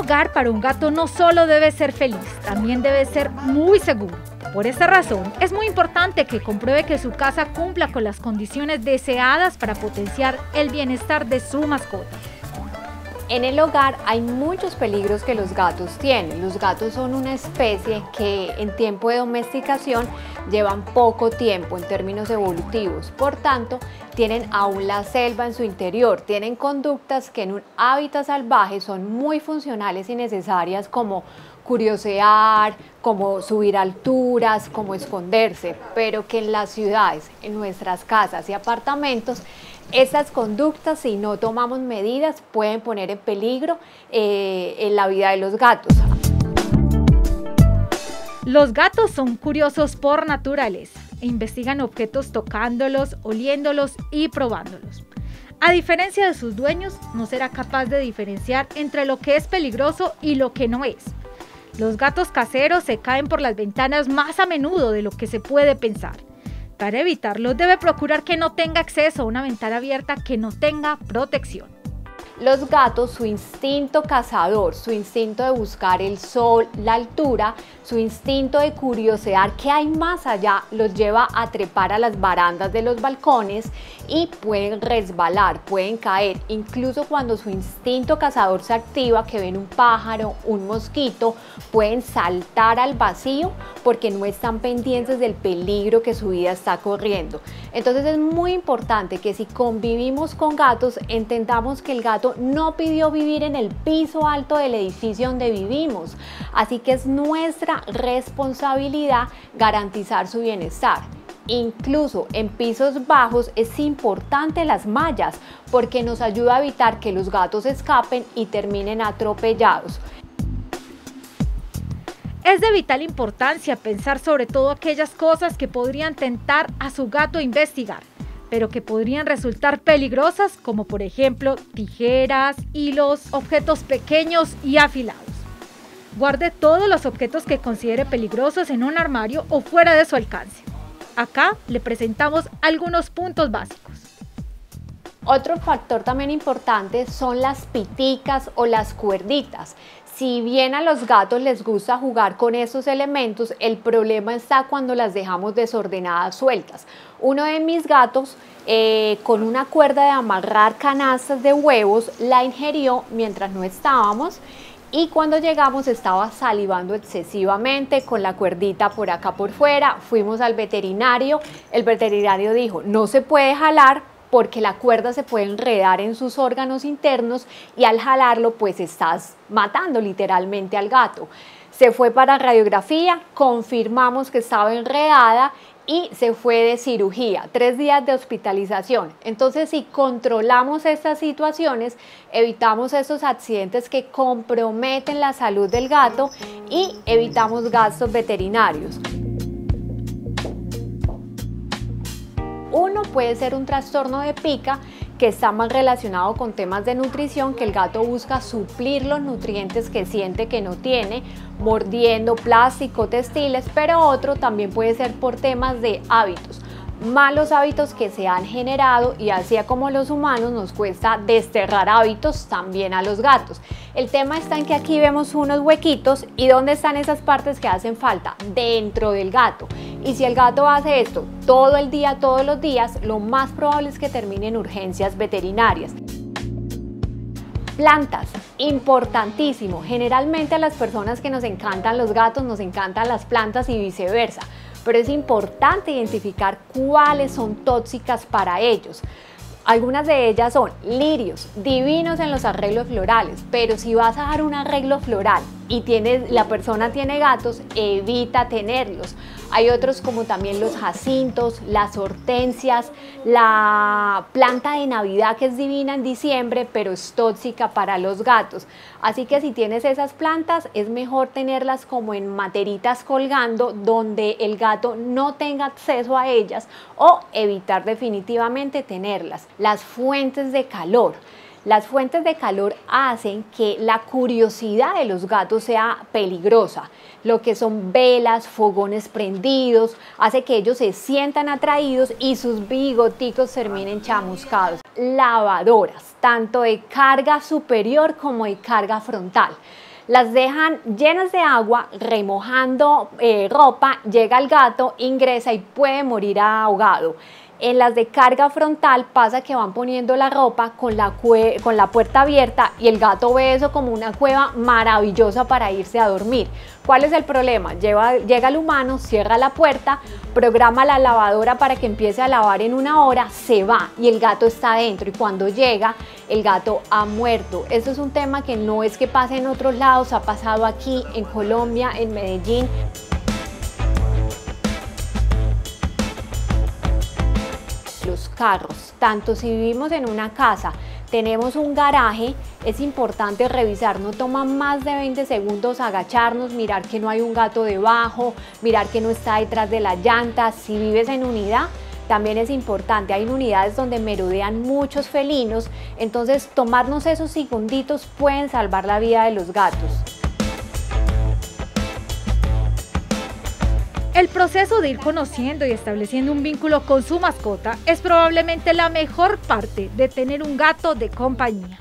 hogar para un gato no solo debe ser feliz, también debe ser muy seguro. Por esta razón, es muy importante que compruebe que su casa cumpla con las condiciones deseadas para potenciar el bienestar de su mascota. En el hogar hay muchos peligros que los gatos tienen. Los gatos son una especie que en tiempo de domesticación llevan poco tiempo en términos evolutivos. Por tanto, tienen aún la selva en su interior. Tienen conductas que en un hábitat salvaje son muy funcionales y necesarias como curiosear, como subir alturas, como esconderse, pero que en las ciudades, en nuestras casas y apartamentos, estas conductas, si no tomamos medidas, pueden poner en peligro eh, la vida de los gatos. Los gatos son curiosos por naturaleza e investigan objetos tocándolos, oliéndolos y probándolos. A diferencia de sus dueños, no será capaz de diferenciar entre lo que es peligroso y lo que no es. Los gatos caseros se caen por las ventanas más a menudo de lo que se puede pensar. Para evitarlo, debe procurar que no tenga acceso a una ventana abierta que no tenga protección. Los gatos, su instinto cazador, su instinto de buscar el sol, la altura, su instinto de curiosear qué hay más allá, los lleva a trepar a las barandas de los balcones y pueden resbalar, pueden caer. Incluso cuando su instinto cazador se activa, que ven un pájaro, un mosquito, pueden saltar al vacío porque no están pendientes del peligro que su vida está corriendo. Entonces es muy importante que si convivimos con gatos, entendamos que el gato no pidió vivir en el piso alto del edificio donde vivimos, así que es nuestra responsabilidad garantizar su bienestar. Incluso en pisos bajos es importante las mallas porque nos ayuda a evitar que los gatos escapen y terminen atropellados. Es de vital importancia pensar sobre todo aquellas cosas que podrían tentar a su gato a investigar pero que podrían resultar peligrosas, como por ejemplo tijeras, hilos, objetos pequeños y afilados. Guarde todos los objetos que considere peligrosos en un armario o fuera de su alcance. Acá le presentamos algunos puntos básicos. Otro factor también importante son las piticas o las cuerditas. Si bien a los gatos les gusta jugar con esos elementos, el problema está cuando las dejamos desordenadas sueltas. Uno de mis gatos eh, con una cuerda de amarrar canastas de huevos la ingirió mientras no estábamos y cuando llegamos estaba salivando excesivamente con la cuerdita por acá por fuera. Fuimos al veterinario, el veterinario dijo no se puede jalar porque la cuerda se puede enredar en sus órganos internos y al jalarlo pues estás matando literalmente al gato. Se fue para radiografía, confirmamos que estaba enredada y se fue de cirugía, tres días de hospitalización. Entonces, si controlamos estas situaciones, evitamos esos accidentes que comprometen la salud del gato y evitamos gastos veterinarios. Puede ser un trastorno de pica que está más relacionado con temas de nutrición, que el gato busca suplir los nutrientes que siente que no tiene, mordiendo plástico, textiles, pero otro también puede ser por temas de hábitos malos hábitos que se han generado y así como los humanos nos cuesta desterrar hábitos también a los gatos. El tema está en que aquí vemos unos huequitos y ¿dónde están esas partes que hacen falta? Dentro del gato. Y si el gato hace esto todo el día, todos los días, lo más probable es que termine en urgencias veterinarias. Plantas, importantísimo. Generalmente a las personas que nos encantan los gatos nos encantan las plantas y viceversa pero es importante identificar cuáles son tóxicas para ellos. Algunas de ellas son lirios, divinos en los arreglos florales, pero si vas a dar un arreglo floral y la persona tiene gatos, evita tenerlos. Hay otros como también los jacintos, las hortensias, la planta de Navidad que es divina en diciembre, pero es tóxica para los gatos. Así que si tienes esas plantas, es mejor tenerlas como en materitas colgando donde el gato no tenga acceso a ellas o evitar definitivamente tenerlas. Las fuentes de calor. Las fuentes de calor hacen que la curiosidad de los gatos sea peligrosa. Lo que son velas, fogones prendidos, hace que ellos se sientan atraídos y sus bigoticos terminen chamuscados. Lavadoras, tanto de carga superior como de carga frontal. las dejan llenas de agua, remojando eh, ropa, llega el gato, ingresa y puede morir ahogado. En las de carga frontal pasa que van poniendo la ropa con la, con la puerta abierta y el gato ve eso como una cueva maravillosa para irse a dormir. ¿Cuál es el problema? llega el humano, cierra la puerta, programa la lavadora para que empiece a lavar en una hora, se va y el gato está adentro y cuando llega el gato ha muerto. Eso es un tema que no es que pase en otros lados, ha pasado aquí en Colombia, en Medellín. Los carros, tanto si vivimos en una casa, tenemos un garaje, es importante revisar, no toma más de 20 segundos agacharnos, mirar que no hay un gato debajo, mirar que no está detrás de la llanta, si vives en unidad, también es importante, hay unidades donde merodean muchos felinos, entonces tomarnos esos segunditos pueden salvar la vida de los gatos. El proceso de ir conociendo y estableciendo un vínculo con su mascota es probablemente la mejor parte de tener un gato de compañía.